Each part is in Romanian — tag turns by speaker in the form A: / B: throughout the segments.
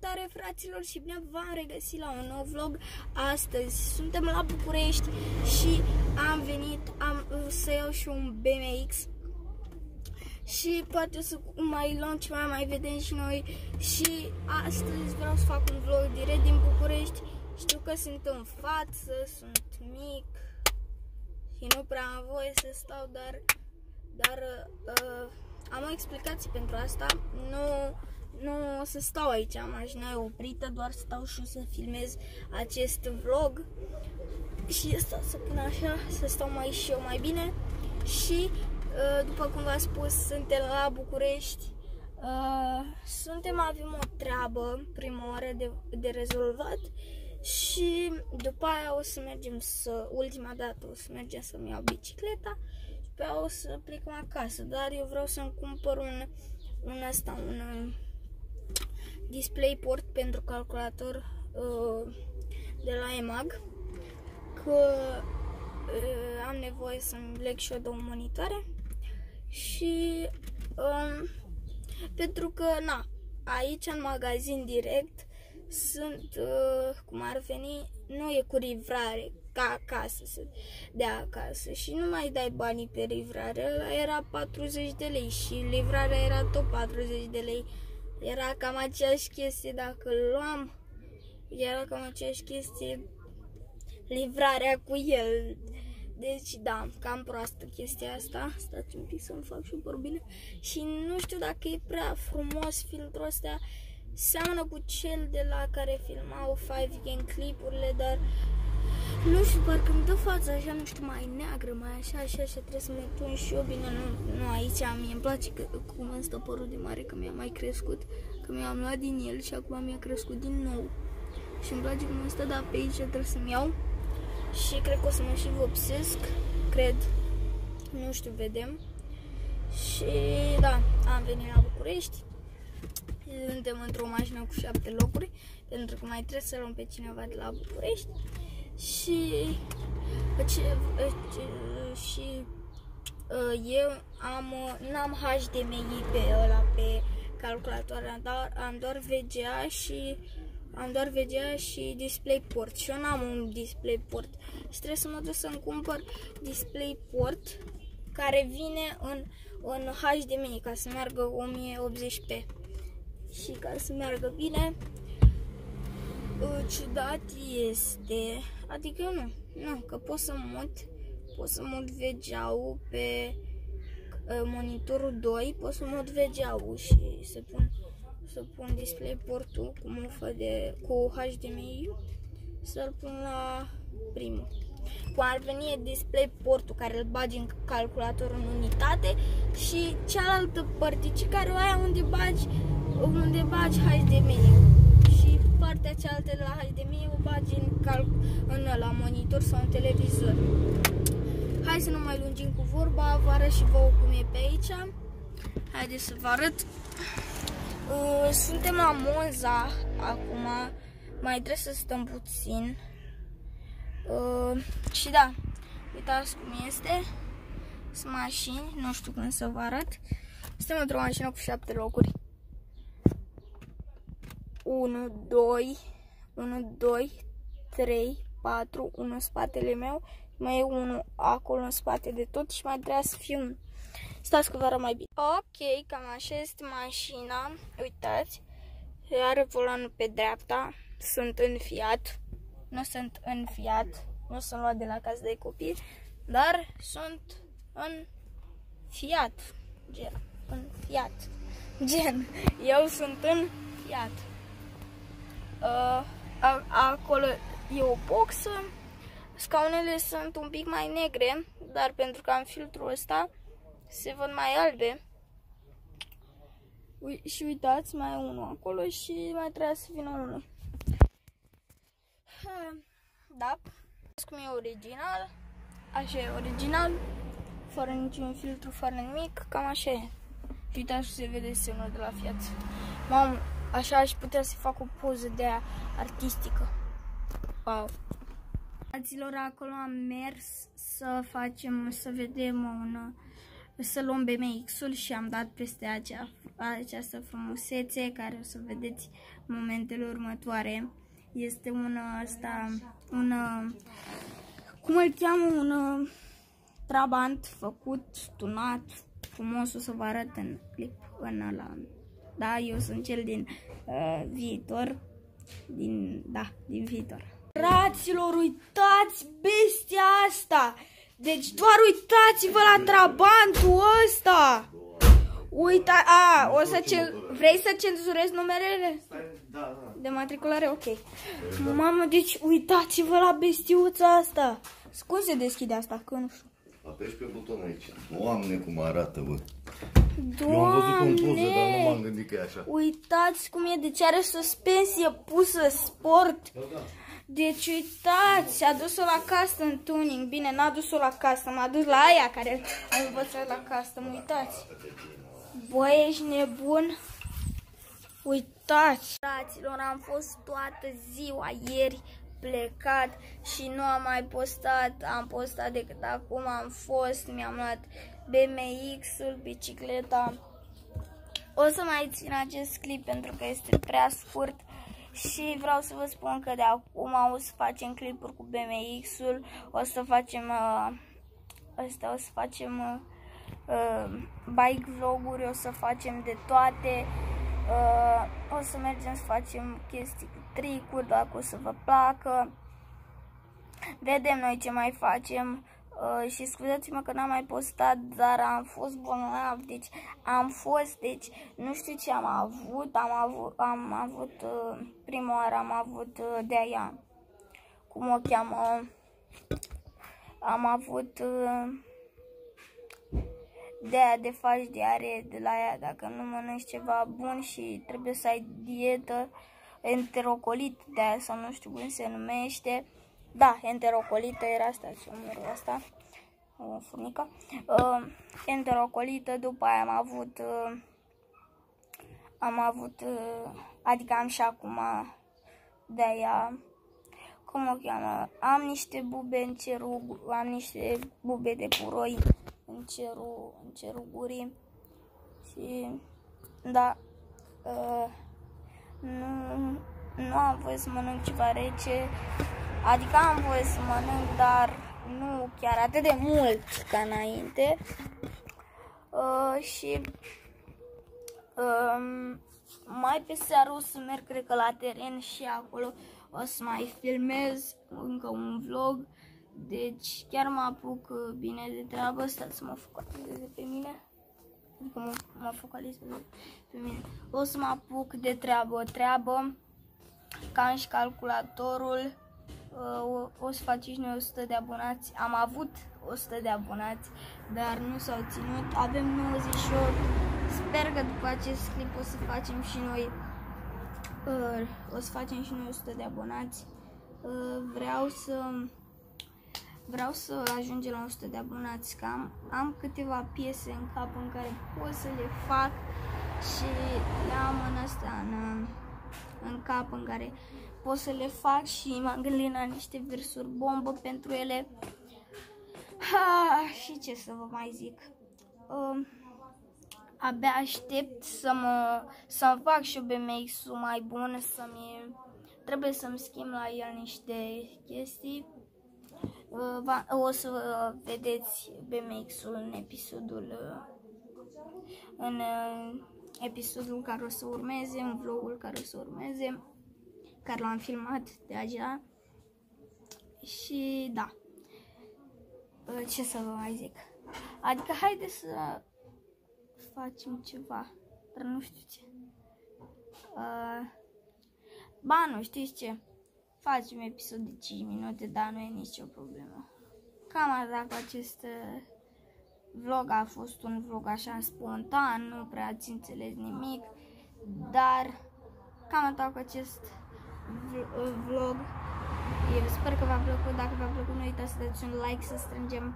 A: Salutare fraților și bine v-am regăsit la un nou vlog. Astăzi suntem la București și am venit am, să iau și un BMX Și poate să mai luăm ceva, mai vedem și noi. Și astăzi vreau să fac un vlog direct din București. Știu că sunt în față, sunt mic Și nu prea am voie să stau, dar, dar uh, am o explicație pentru asta. Nu nu o să stau aici, mașina e oprită, doar stau și o să filmez acest vlog. Și asta să pun așa, să stau mai și eu mai bine. Și uh, după cum v-am spus, suntem la București. Uh, suntem, avem o treabă prima oară de, de rezolvat și după aia o să mergem să, ultima dată o să mergem să-mi iau bicicleta și pe aia o să plecăm acasă, dar eu vreau să-mi cumpăr un, un asta, un DisplayPort pentru calculator uh, de la EMAG că uh, am nevoie să-mi leg și eu două monitoare și um, pentru că, na, aici în magazin direct sunt, uh, cum ar veni, nu e cu livrare ca acasă, să dea acasă și nu mai dai banii pe livrare, era 40 de lei și livrarea era tot 40 de lei era cam aceeași chestie dacă îl luam. Era cam aceeași chestie livrarea cu el. Deci, da, cam proastă chestia asta. Stați un pic să-mi fac și păr bine. Și nu știu dacă e prea frumos filtrul ăsta. Seamănă cu cel de la care filmau 5Game clipurile, dar nu știu, parcă îmi dă fața așa, nu știu, mai neagră, mai așa, așa, așa, trebuie să mai pun și eu, bine, nu, nu aici, mie îmi place că, cum îmi stă părul de mare, că mi-a mai crescut, că mi-am luat din el și acum mi-a crescut din nou. Și îmi place cum îmi stă, dar pe aici trebuie să-mi iau și cred că o să mă și vopsesc, cred, nu știu, vedem. Și da, am venit la București, suntem într-o mașină cu șapte locuri, pentru că mai trebuie să luăm pe cineva de la București și ce, ce, și uh, eu am n-am HDMI pe ăla pe calculator, am doar, am doar VGA și am doar VGA și DisplayPort. Și eu n-am un DisplayPort. Și trebuie să mă duc să-mi cumpăr DisplayPort care vine în, în HDMI ca să meargă 1080p și ca să meargă bine ciudat este, adică nu, nu, că pot să mut, pot să mut VGA-ul pe uh, monitorul 2, pot să mut VGA-ul și să pun, să pun display portul cu mufă de, cu HDMI, să-l pun la primul. Cum ar veni display portul care îl bagi în calculator în unitate și cealaltă părticică care o ai unde bagi, unde bagi HDMI partea cealaltă de la HDMI o bagi în, calc în la monitor sau în televizor. Hai să nu mai lungim cu vorba, vă arăt și vouă cum e pe aici. Haideți să vă arăt. Uh, suntem la Monza acum, mai trebuie să stăm puțin. Uh, și da, uitați cum este. Sunt mașini, nu știu când să vă arăt. Suntem într-o mașină cu șapte locuri. 1, 2, 1, 2, 3, 4, 1 în spatele meu, mai e unul acolo în spate de tot și mai trebuie să fiu un. Stați că vă mai bine. Ok, cam așa este mașina. Uitați, are volanul pe dreapta, sunt în Fiat, nu sunt în Fiat, nu sunt luat de la casă de copii, dar sunt în Fiat, gen, în Fiat, gen, eu sunt în Fiat. Uh, acolo e o boxă. Scaunele sunt un pic mai negre, dar pentru că am filtrul ăsta, se văd mai albe. Ui, și uitați, mai e unul acolo și mai trebuie să vină unul. Da, cum e original, așa e original, fără niciun filtru, fără nimic, cam așa e. Și uitați se vede semnul de la Fiat. Mamă, Așa aș putea să fac o poză de artistică. Wow. Fraților, acolo am mers să facem, să vedem un, să luăm BMX-ul și am dat peste acea, această frumusețe care o să vedeți momentele următoare. Este un ăsta, un, cum îl cheamă, un trabant făcut, tunat, frumos, o să vă arăt în clip în ăla. Da, eu sunt cel din uh, viitor, din, da, din viitor. Fraților, uitați bestia asta! Deci doar uitați-vă la trabantul ăsta! Uita, a, o să ce, vrei să cenzurezi numerele? Da, da. De matriculare, ok. Mamă, deci uitați-vă la bestiuța asta. Cum se deschide asta? Că nu știu.
B: Apeși pe buton aici. Doamne, cum arată, bă. Doamne! Eu am văzut un poză, dar nu m-am gândit că e așa.
A: Uitați cum e, deci are suspensie pusă, sport. Da, da. Deci uitați, a dus-o la custom tuning. Bine, n-a dus-o la custom, a dus la aia care a învățat la custom. Uitați. Băi, ești nebun? Uitați. Fraților, am fost toată ziua ieri plecat și nu am mai postat. Am postat decât acum am fost, mi-am luat BMX-ul, bicicleta. O să mai țin acest clip pentru că este prea scurt și vreau să vă spun că de acum o să facem clipuri cu BMX-ul, o să facem uh, astea, o să facem uh, uh, bike vloguri, o să facem de toate, uh, o să mergem să facem chestii cu tricuri dacă o să vă placă. Vedem noi ce mai facem. Uh, și scuzați-mă că n-am mai postat, dar am fost bolnav, deci am fost, deci nu știu ce am avut, am avut, am avut uh, prima oară am avut uh, de aia, cum o cheamă, am avut uh, de aia de faci diare de la ea dacă nu mănânci ceva bun și trebuie să ai dietă, enterocolit de aia sau nu știu cum se numește, da, enterocolită era asta, ce numărul asta, o furnică. Uh, enterocolită, după aia am avut, uh, am avut, uh, adică am și acum de aia, cum o cheamă, am niște bube în cerul, am niște bube de puroi în cerul, în cerul gurii și, da, uh, nu, nu am voie să mănânc ceva rece, Adică am voie să mănânc, dar nu chiar atât de mult ca înainte. Uh, și uh, mai pe seară o să merg, cred că la teren și acolo o să mai filmez încă un vlog. Deci chiar mă apuc bine de treabă, stați să mă focalizeze pe mine. Adică mă, mă focalizez pe mine. O să mă apuc de treabă, treabă, ca și calculatorul uh, o să faceți noi 100 de abonați. Am avut 100 de abonați, dar nu s-au ținut. Avem 98. Sper că după acest clip o să facem și noi uh, o să facem și noi 100 de abonați. Uh, vreau să vreau să ajungem la 100 de abonați, că am, am câteva piese în cap în care pot să le fac și le am în astea, în, în cap în care pot să le fac și m-am gândit la niște versuri bombă pentru ele. Ha, și ce să vă mai zic? Uh, abia aștept să mă să fac și BMX-ul mai bun, să-mi trebuie să-mi schimb la el niște chestii. Uh, o să vedeți BMX-ul în episodul uh, în uh, episodul care o să urmeze, în vlogul care o să urmeze care l-am filmat deja. Și da, ă, ce să vă mai zic. Adică haide să facem ceva, dar nu știu ce. Uh, ba, nu știți ce? Facem episod de 5 minute, dar nu e nicio problemă. Cam dacă acest ă, vlog a fost un vlog așa spontan, nu prea ați înțeles nimic, dar cam atât cu acest vlog. Eu sper că v-a plăcut. Dacă v-a plăcut, nu uitați să dați un like, să strângem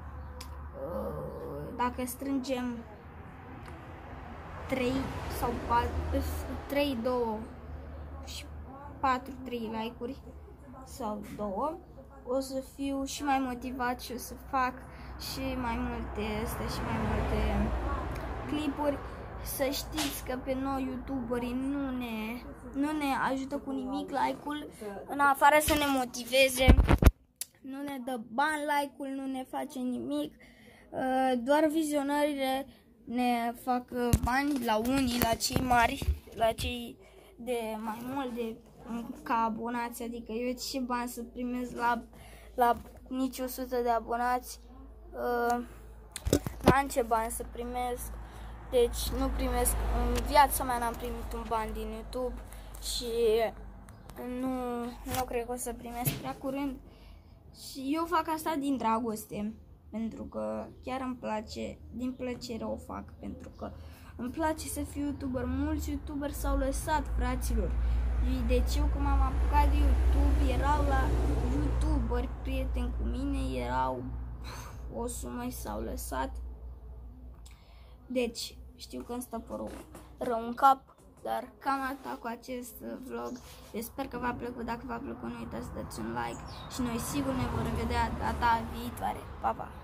A: uh, dacă strângem 3 sau 4, 3, 2 și 4, 3 like-uri sau 2, o să fiu și mai motivat și o să fac și mai multe astea și mai multe clipuri. Să știți că pe noi youtuberii nu ne, nu ne ajută cu nimic like-ul, în afară să ne motiveze, nu ne dă bani like-ul, nu ne face nimic, uh, doar vizionările ne fac uh, bani la unii, la cei mari, la cei de mai mult de ca abonați, adică eu ce bani să primesc la, la nici 100 de abonați, uh, n-am ce bani să primesc, deci nu primesc, în viața mea n-am primit un ban din YouTube și nu, nu cred că o să primesc prea curând. Și eu fac asta din dragoste, pentru că chiar îmi place, din plăcere o fac, pentru că îmi place să fiu youtuber. Mulți youtuberi s-au lăsat, fraților. Deci eu când m-am apucat de YouTube, erau la youtuberi, prieteni cu mine, erau o sumă și s-au lăsat. Deci, știu că îmi stă părul rău în cap, dar cam atât cu acest vlog. Eu sper că v-a plăcut. Dacă v-a plăcut, nu uitați să dați un like și noi sigur ne vom revedea data viitoare. Pa, pa!